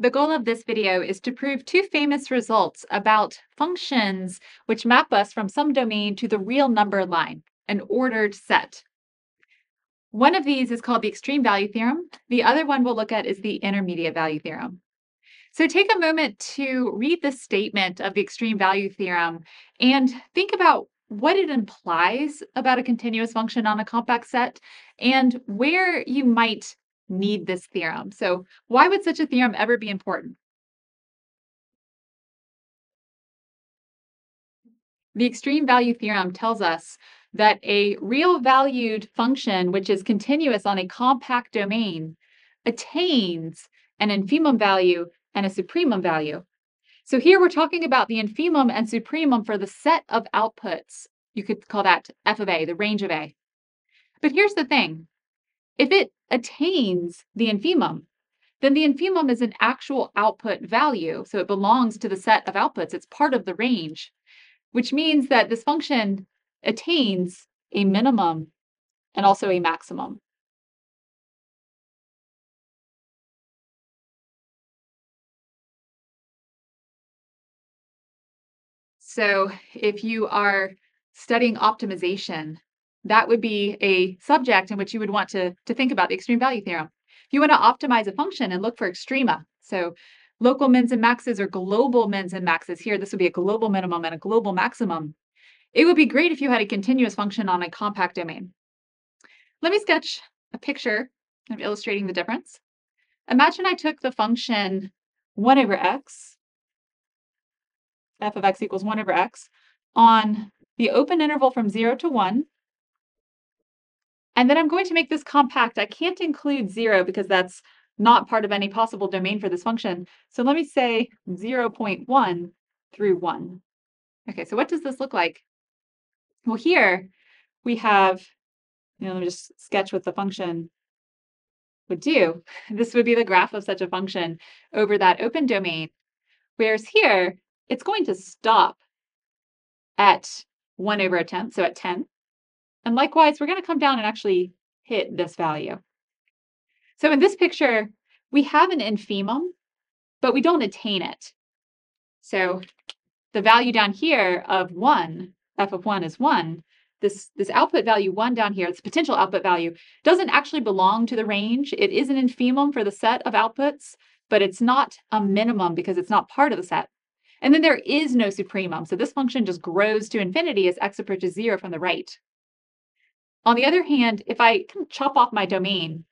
The goal of this video is to prove two famous results about functions which map us from some domain to the real number line, an ordered set. One of these is called the extreme value theorem. The other one we'll look at is the intermediate value theorem. So take a moment to read the statement of the extreme value theorem and think about what it implies about a continuous function on a compact set and where you might need this theorem. So why would such a theorem ever be important? The extreme value theorem tells us that a real valued function which is continuous on a compact domain attains an infimum value and a supremum value. So here we're talking about the infimum and supremum for the set of outputs. You could call that f of a, the range of a. But here's the thing. If it attains the infimum, then the infimum is an actual output value. So it belongs to the set of outputs. It's part of the range, which means that this function attains a minimum and also a maximum. So if you are studying optimization, that would be a subject in which you would want to, to think about the extreme value theorem. If you want to optimize a function and look for extrema, so local mins and maxes or global mins and maxes here, this would be a global minimum and a global maximum. It would be great if you had a continuous function on a compact domain. Let me sketch a picture of illustrating the difference. Imagine I took the function 1 over x f of x equals 1 over x on the open interval from 0 to 1. And then I'm going to make this compact. I can't include 0 because that's not part of any possible domain for this function. So let me say 0.1 through 1. Okay, so what does this look like? Well, here we have, you know, let me just sketch what the function would do. This would be the graph of such a function over that open domain. Whereas here, it's going to stop at 1 over a tenth, so at 10. And likewise, we're going to come down and actually hit this value. So in this picture, we have an infimum, but we don't attain it. So the value down here of 1, f of 1 is 1. This, this output value 1 down here, this potential output value, doesn't actually belong to the range. It is an infimum for the set of outputs, but it's not a minimum because it's not part of the set. And then there is no supremum. So this function just grows to infinity as x approaches zero from the right. On the other hand, if I chop off my domain,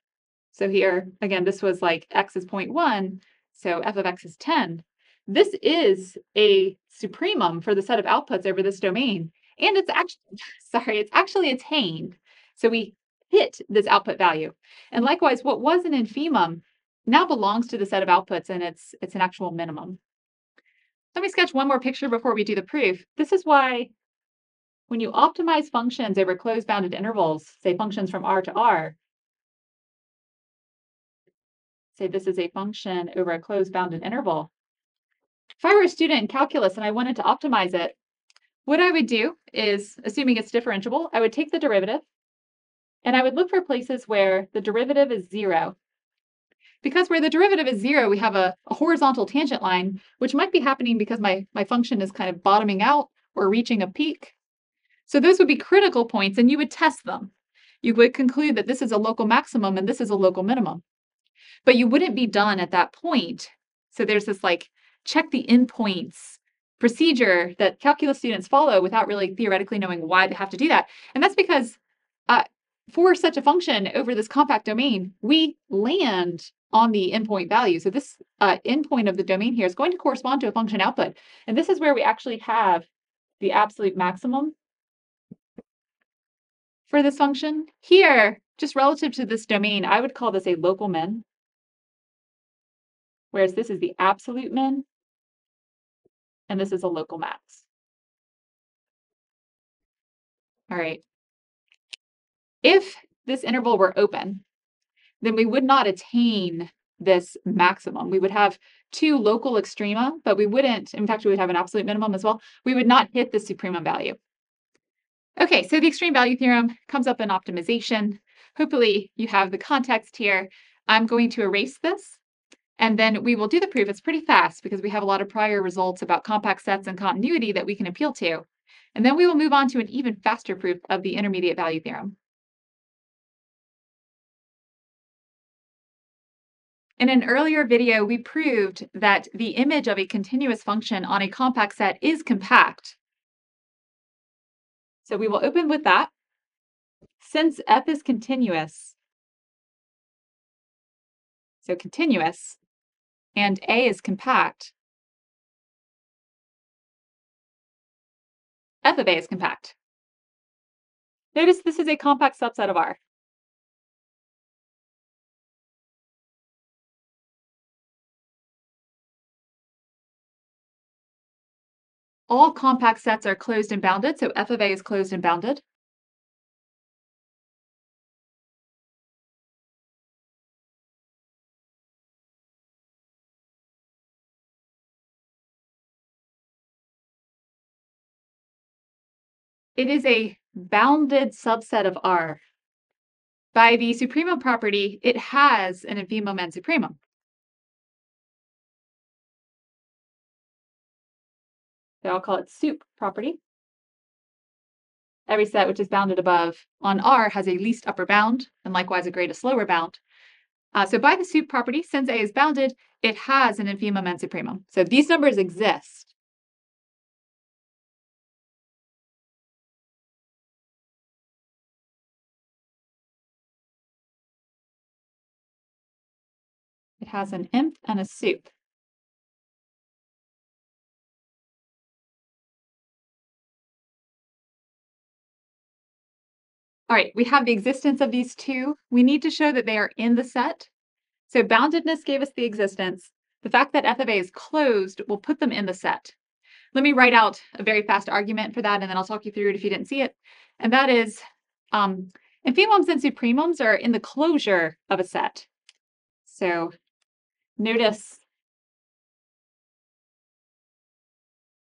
so here, again, this was like x is 0.1, so f of x is 10. This is a supremum for the set of outputs over this domain. And it's actually, sorry, it's actually attained. So we hit this output value. And likewise, what was an infimum now belongs to the set of outputs and it's, it's an actual minimum. Let me sketch one more picture before we do the proof. This is why when you optimize functions over closed bounded intervals, say functions from R to R, say this is a function over a closed bounded interval. If I were a student in calculus and I wanted to optimize it, what I would do is, assuming it's differentiable, I would take the derivative and I would look for places where the derivative is zero because where the derivative is zero, we have a, a, horizontal tangent line, which might be happening because my, my function is kind of bottoming out or reaching a peak. So those would be critical points, and you would test them. You would conclude that this is a local maximum and this is a local minimum. But you wouldn't be done at that point. So there's this like check the endpoints procedure that calculus students follow without really theoretically knowing why they have to do that. And that's because uh, for such a function over this compact domain, we land on the endpoint value. So this uh, endpoint of the domain here is going to correspond to a function output. And this is where we actually have the absolute maximum for this function. Here, just relative to this domain, I would call this a local min, whereas this is the absolute min, and this is a local max. All right. If this interval were open, then we would not attain this maximum. We would have two local extrema, but we wouldn't, in fact, we would have an absolute minimum as well. We would not hit the supremum value. Okay, so the extreme value theorem comes up in optimization. Hopefully you have the context here. I'm going to erase this And then we will do the proof. It's pretty fast because we have a lot of prior results about compact sets and continuity that we can appeal to. And then we will move on to an even faster proof of the intermediate value theorem. In an earlier video, we proved that the image of a continuous function on a compact set is compact. So we will open with that. Since f is continuous, so continuous, and A is compact, f of A is compact. Notice this is a compact subset of R. All compact sets are closed and bounded, so f of a is closed and bounded. It is a bounded subset of R. By the supremum property, it has an infimum and supremum. I'll call it sup property. Every set which is bounded above on R has a least upper bound and likewise a greatest lower bound. Uh, so by the sup property, since A is bounded, it has an infimum and supremum. So these numbers exist. It has an inf and a sup. All right, we have the existence of these two. We need to show that they are in the set. So boundedness gave us the existence. The fact that f of a is closed will put them in the set. Let me write out a very fast argument for that, and then I'll talk you through it if you didn't see it. And that is, um, infimums and supremums are in the closure of a set. So notice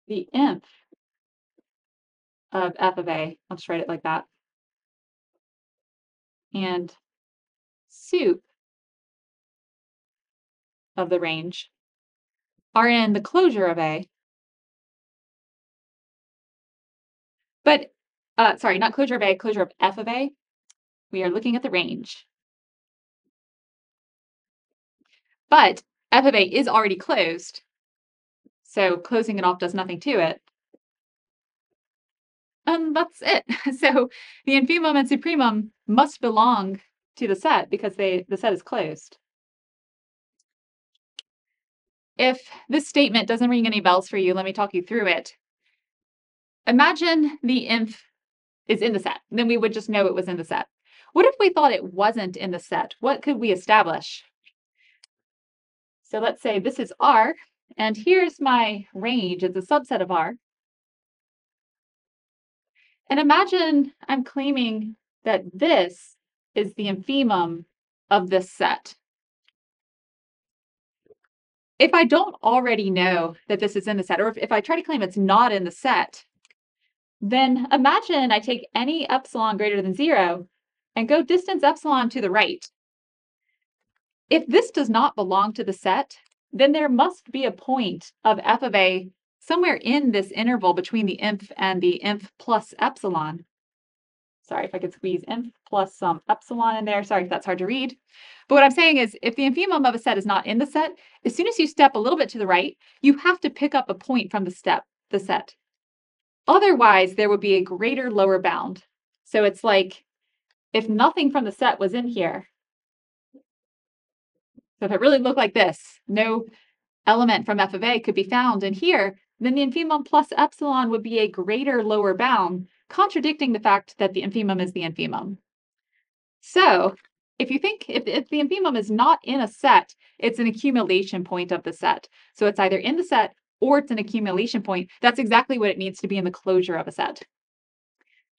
the inf of f of a. I'll just write it like that and sup of the range are in the closure of A. But, uh, sorry, not closure of A, closure of F of A. We are looking at the range. But F of A is already closed, so closing it off does nothing to it. And that's it. So the infimum and supremum must belong to the set because they the set is closed. If this statement doesn't ring any bells for you, let me talk you through it. Imagine the inf is in the set, then we would just know it was in the set. What if we thought it wasn't in the set? What could we establish? So let's say this is R, and here's my range. It's a subset of R. And imagine I'm claiming that this is the infimum of this set. If I don't already know that this is in the set, or if, if I try to claim it's not in the set, then imagine I take any epsilon greater than zero and go distance epsilon to the right. If this does not belong to the set, then there must be a point of f of a somewhere in this interval between the inf and the inf plus epsilon. Sorry if I could squeeze inf plus some epsilon in there. Sorry if that's hard to read. But what I'm saying is if the infimum of a set is not in the set, as soon as you step a little bit to the right, you have to pick up a point from the step, the set. Otherwise, there would be a greater lower bound. So it's like if nothing from the set was in here, so if it really looked like this, no element from f of a could be found in here, then the infimum plus epsilon would be a greater lower bound, contradicting the fact that the infimum is the infimum. So if you think if, if the infimum is not in a set, it's an accumulation point of the set. So it's either in the set or it's an accumulation point. That's exactly what it needs to be in the closure of a set.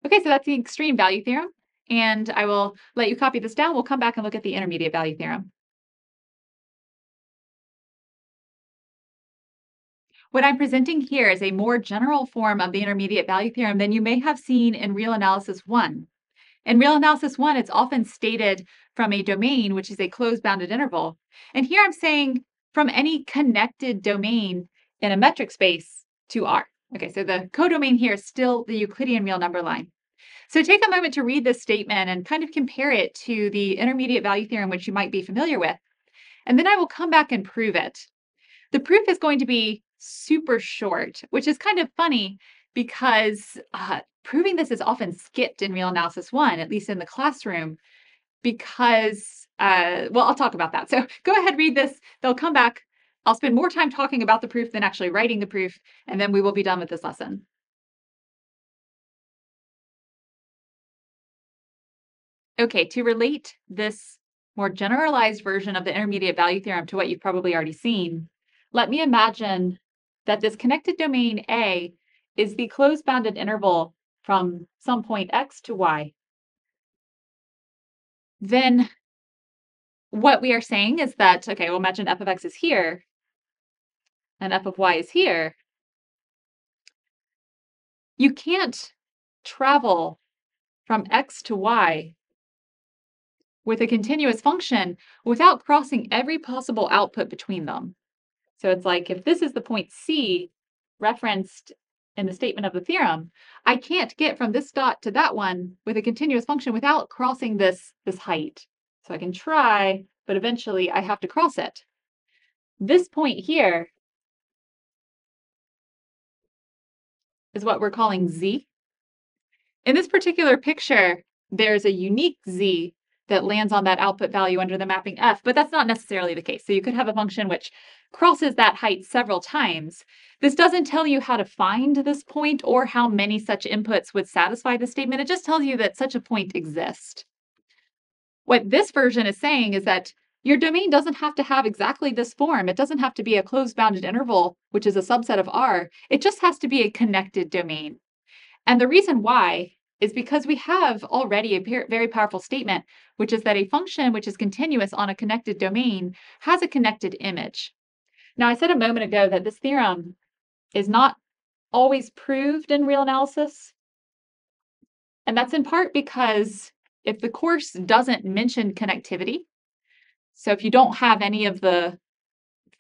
Okay, so that's the extreme value theorem. And I will let you copy this down. We'll come back and look at the intermediate value theorem. What I'm presenting here is a more general form of the intermediate value theorem than you may have seen in real analysis one. In real analysis one, it's often stated from a domain, which is a closed bounded interval. And here I'm saying from any connected domain in a metric space to R. Okay, so the codomain here is still the Euclidean real number line. So take a moment to read this statement and kind of compare it to the intermediate value theorem, which you might be familiar with. And then I will come back and prove it. The proof is going to be super short, which is kind of funny because uh, proving this is often skipped in real analysis one, at least in the classroom, because, uh, well, I'll talk about that. So go ahead, read this. They'll come back. I'll spend more time talking about the proof than actually writing the proof, and then we will be done with this lesson. Okay, to relate this more generalized version of the intermediate value theorem to what you've probably already seen, let me imagine that this connected domain A is the closed bounded interval from some point x to y. Then what we are saying is that, okay, well, imagine f of x is here and f of y is here. You can't travel from x to y with a continuous function without crossing every possible output between them. So it's like if this is the point C referenced in the statement of the theorem, I can't get from this dot to that one with a continuous function without crossing this, this height. So I can try, but eventually I have to cross it. This point here is what we're calling Z. In this particular picture, there's a unique Z that lands on that output value under the mapping f, but that's not necessarily the case. So you could have a function which crosses that height several times. This doesn't tell you how to find this point or how many such inputs would satisfy the statement. It just tells you that such a point exists. What this version is saying is that your domain doesn't have to have exactly this form. It doesn't have to be a closed bounded interval, which is a subset of R. It just has to be a connected domain. And the reason why is because we have already a very powerful statement, which is that a function which is continuous on a connected domain has a connected image. Now, I said a moment ago that this theorem is not always proved in real analysis. And that's in part because if the course doesn't mention connectivity, so if you don't have any of the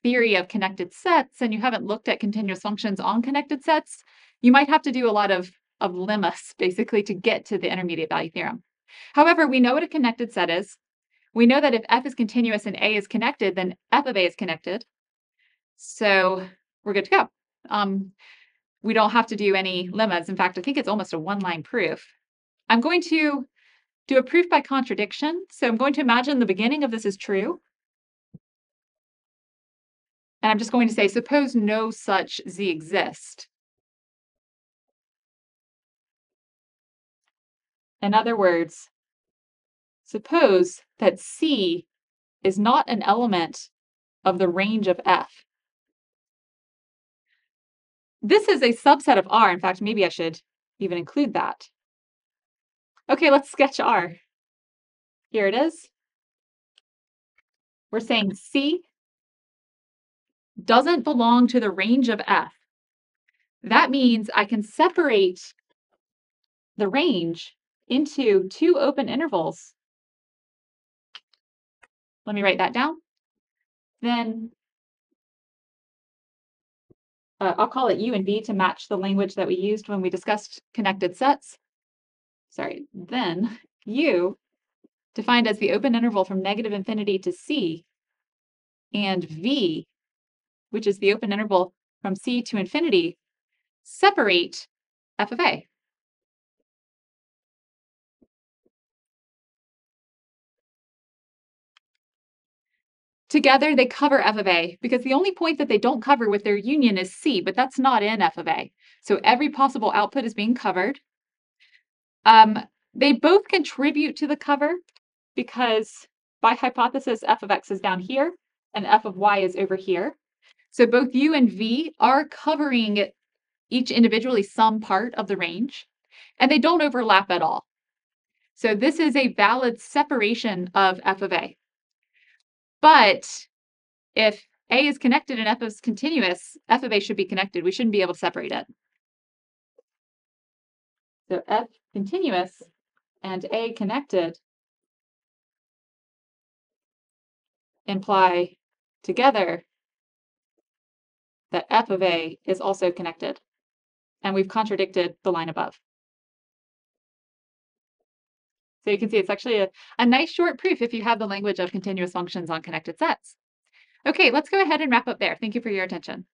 theory of connected sets and you haven't looked at continuous functions on connected sets, you might have to do a lot of of lemmas, basically, to get to the intermediate value theorem. However, we know what a connected set is. We know that if f is continuous and a is connected, then f of a is connected. So we're good to go. Um, we don't have to do any lemmas. In fact, I think it's almost a one-line proof. I'm going to do a proof by contradiction. So I'm going to imagine the beginning of this is true. And I'm just going to say, suppose no such z exist. In other words, suppose that C is not an element of the range of F. This is a subset of R. In fact, maybe I should even include that. Okay, let's sketch R. Here it is. We're saying C doesn't belong to the range of F. That means I can separate the range into two open intervals. Let me write that down. Then uh, I'll call it U and V to match the language that we used when we discussed connected sets. Sorry, then U defined as the open interval from negative infinity to C and V, which is the open interval from C to infinity, separate f of A. Together, they cover f of a because the only point that they don't cover with their union is c, but that's not in f of a. So every possible output is being covered. Um, they both contribute to the cover because by hypothesis, f of x is down here and f of y is over here. So both u and v are covering each individually some part of the range, and they don't overlap at all. So this is a valid separation of f of a. But if A is connected and F is continuous, F of A should be connected. We shouldn't be able to separate it. So F continuous and A connected imply together that f of a is also connected. And we've contradicted the line above. So you can see it's actually a, a nice short proof if you have the language of continuous functions on connected sets. Okay, let's go ahead and wrap up there. Thank you for your attention.